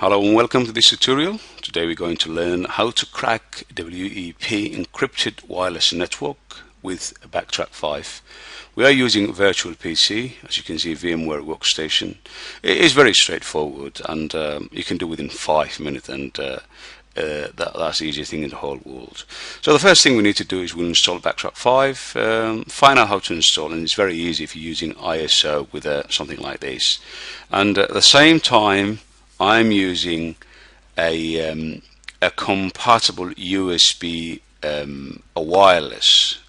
Hello and welcome to this tutorial. Today we're going to learn how to crack WEP encrypted wireless network with Backtrack 5. We are using virtual PC, as you can see VMware Workstation. It is very straightforward and um, you can do within 5 minutes and uh, uh, that, that's the easiest thing in the whole world. So the first thing we need to do is we'll install Backtrack 5, um, find out how to install and it's very easy if you're using ISO with uh, something like this. And at the same time I'm using a, um, a compatible USB um, a wireless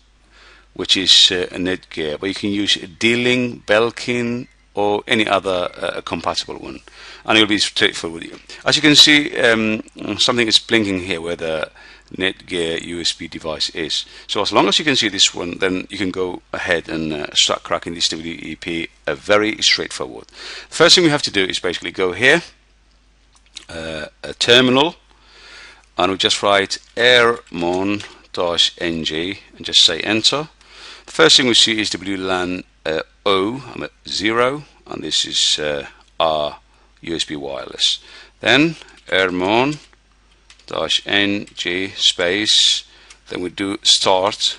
which is uh, a Netgear but you can use D-Link, Belkin or any other uh, compatible one and it will be straightforward with you. As you can see um, something is blinking here where the Netgear USB device is. So as long as you can see this one, then you can go ahead and uh, start cracking this WEP uh, very straightforward. First thing we have to do is basically go here uh, a terminal and we just write airmon-ng and just say enter. The first thing we see is WLAN uh, O, I'm at 0 and this is uh, our USB wireless. Then airmon-ng space then we do start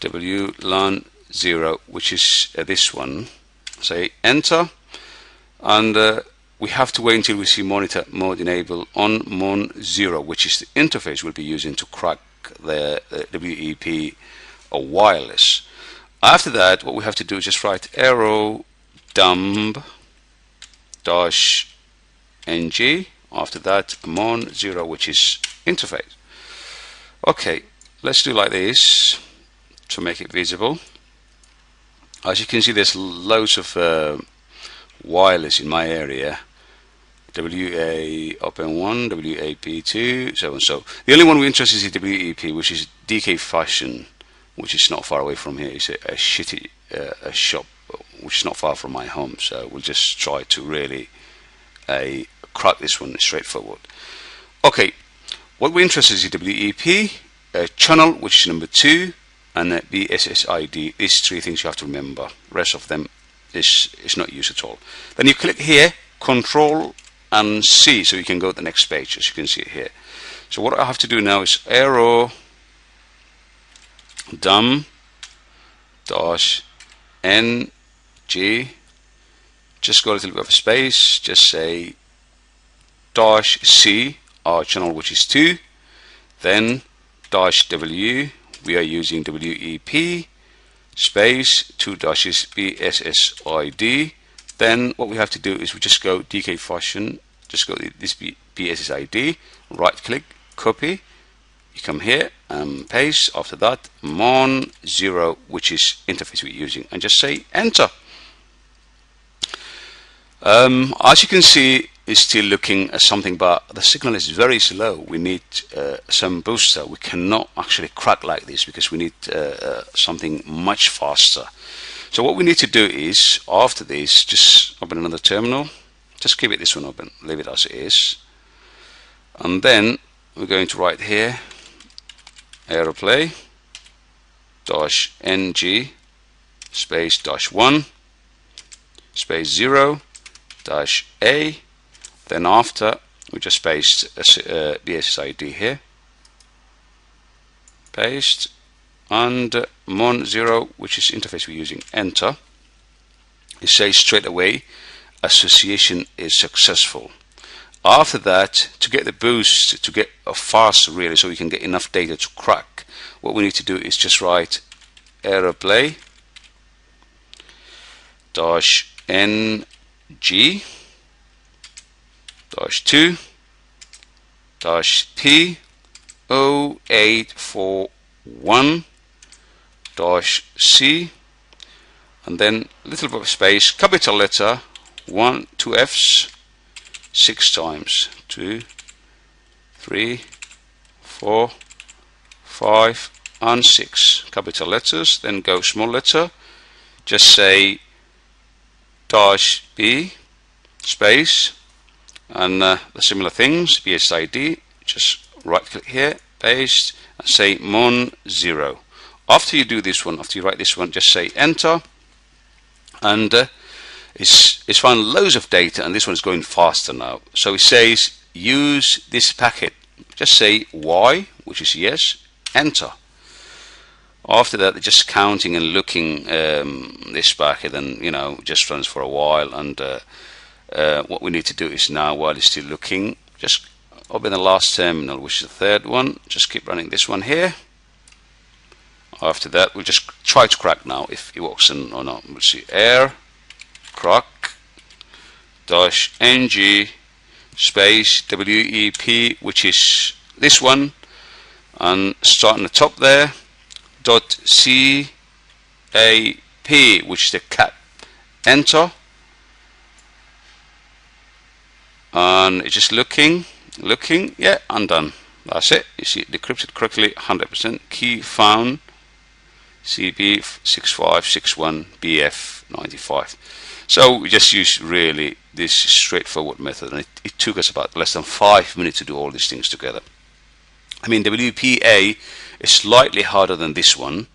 WLAN 0 which is uh, this one say enter and uh, we have to wait until we see monitor mode enable on mon 0 which is the interface we'll be using to crack the, WEP or wireless. After that what we have to do is just write arrow dump dash ng. After that mon 0 which is interface. Okay let's do like this to make it visible. As you can see there's loads of uh, wireless in my area WA Open 1, WAP2, so and so. The only one we're interested in is WEP, which is DK Fashion, which is not far away from here. It's a, a shitty uh, a shop, which is not far from my home. So we'll just try to really uh, crack this one straightforward. Okay, what we're interested in is WEP, a channel, which is number 2, and the BSSID. These three things you have to remember. Rest of them is, is not used at all. Then you click here, Control and C so you can go to the next page as you can see here so what I have to do now is arrow dum dash ng just go a little bit of space just say dash C our channel which is 2 then dash W we are using WEP space 2 dashes BSSID then what we have to do is we just go DK fashion, just go this BSSID, right click, copy, you come here and paste, after that mon 0 which is interface we're using and just say enter. Um, as you can see it's still looking at something but the signal is very slow we need uh, some booster we cannot actually crack like this because we need uh, uh, something much faster so what we need to do is, after this, just open another terminal. Just keep it this one open, leave it as it is. And then we're going to write here, aeroplay dash ng space dash 1 space 0 dash a then after we just paste uh, the SSID here. Paste and mon 0 which is interface we're using enter. It says straight away association is successful. After that to get the boost to get a fast really so we can get enough data to crack what we need to do is just write aeroplay dash ng dash 2 dash p 0841 dash C and then little bit of space capital letter one two F's six times two three four five and six. Capital letters then go small letter just say dash B space and uh, the similar things BSID just right click here paste and say mon 0 after you do this one, after you write this one, just say enter and uh, it's, it's found loads of data and this one is going faster now. So it says use this packet. Just say Y, which is yes, enter. After that, they're just counting and looking um, this packet and you know just runs for a while. And uh, uh, what we need to do is now, while it's still looking, just open the last terminal, which is the third one. Just keep running this one here. After that, we'll just try to crack now if it works in or not. We'll see air crack dash ng space WEP which is this one and start on the top there dot CAP which is the cap enter and it's just looking looking. Yeah I'm done that's it. You see decrypted correctly 100% key found CB6561BF95 so we just use really this straightforward method and it, it, took us about less than five minutes to do all these things together. I mean WPA is slightly harder than this one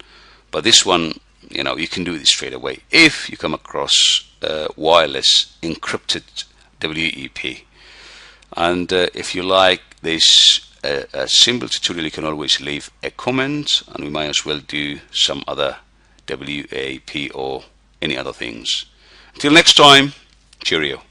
but this one you know you can do this straight away if you come across uh, wireless encrypted WEP and uh, if you like this uh, simple tutorial you can always leave a comment and we might as well do some other WAP or any other things. Until next time, cheerio.